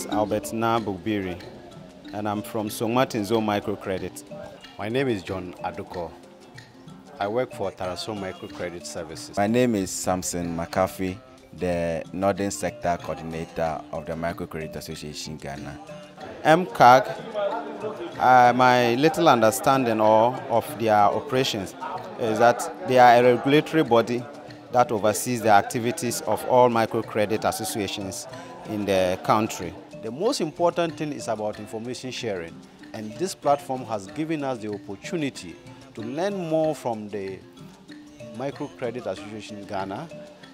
is Albert Nabubiri, and I'm from Songmatinzo Microcredit. My name is John Aduko. I work for Taraso Microcredit Services. My name is Sampson Makafui, the Northern Sector Coordinator of the Microcredit Association Ghana. MCAG, uh, my little understanding or of their operations is that they are a regulatory body that oversees the activities of all microcredit associations in the country. The most important thing is about information sharing and this platform has given us the opportunity to learn more from the Microcredit Association in Ghana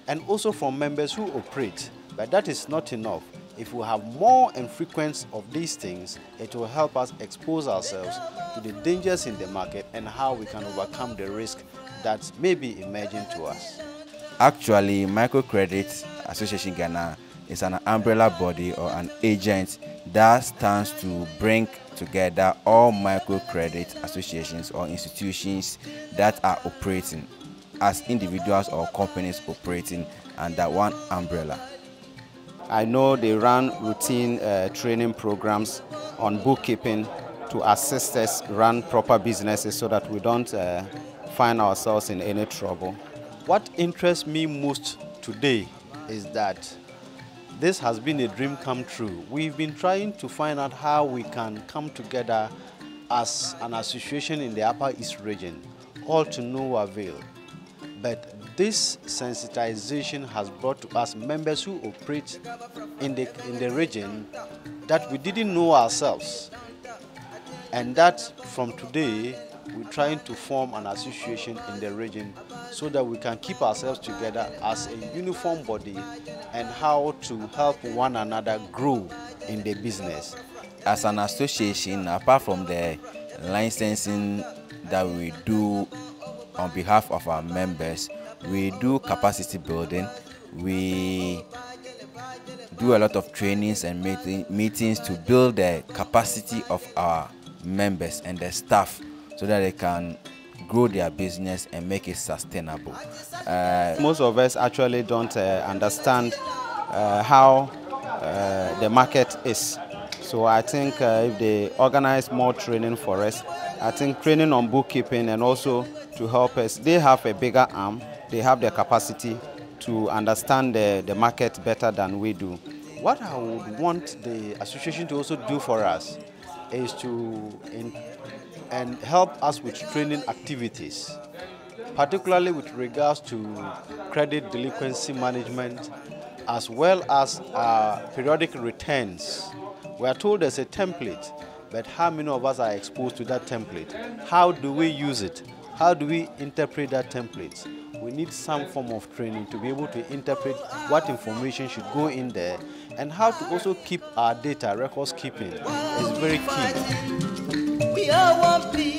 and also from members who operate. But that is not enough. If we have more and frequent of these things, it will help us expose ourselves to the dangers in the market and how we can overcome the risk that may be emerging to us. Actually, Microcredit Association Ghana is an umbrella body or an agent that stands to bring together all microcredit associations or institutions that are operating as individuals or companies operating under one umbrella. I know they run routine uh, training programs on bookkeeping to assist us run proper businesses so that we don't uh, find ourselves in any trouble. What interests me most today is that this has been a dream come true. We've been trying to find out how we can come together as an association in the Upper East region, all to no avail. But this sensitization has brought to us members who operate in the, in the region that we didn't know ourselves. And that from today, we're trying to form an association in the region so that we can keep ourselves together as a uniform body and how to help one another grow in the business. As an association, apart from the licensing that we do on behalf of our members, we do capacity building, we do a lot of trainings and meeting, meetings to build the capacity of our members and the staff so that they can grow their business and make it sustainable. Uh, Most of us actually don't uh, understand uh, how uh, the market is. So I think uh, if they organize more training for us, I think training on bookkeeping and also to help us, they have a bigger arm, they have the capacity to understand the, the market better than we do. What I would want the association to also do for us is to and help us with training activities, particularly with regards to credit delinquency management, as well as uh, periodic returns. We are told there's a template, but how many of us are exposed to that template? How do we use it? How do we interpret that template? We need some form of training to be able to interpret what information should go in there and how to also keep our data, records keeping is very key. People under one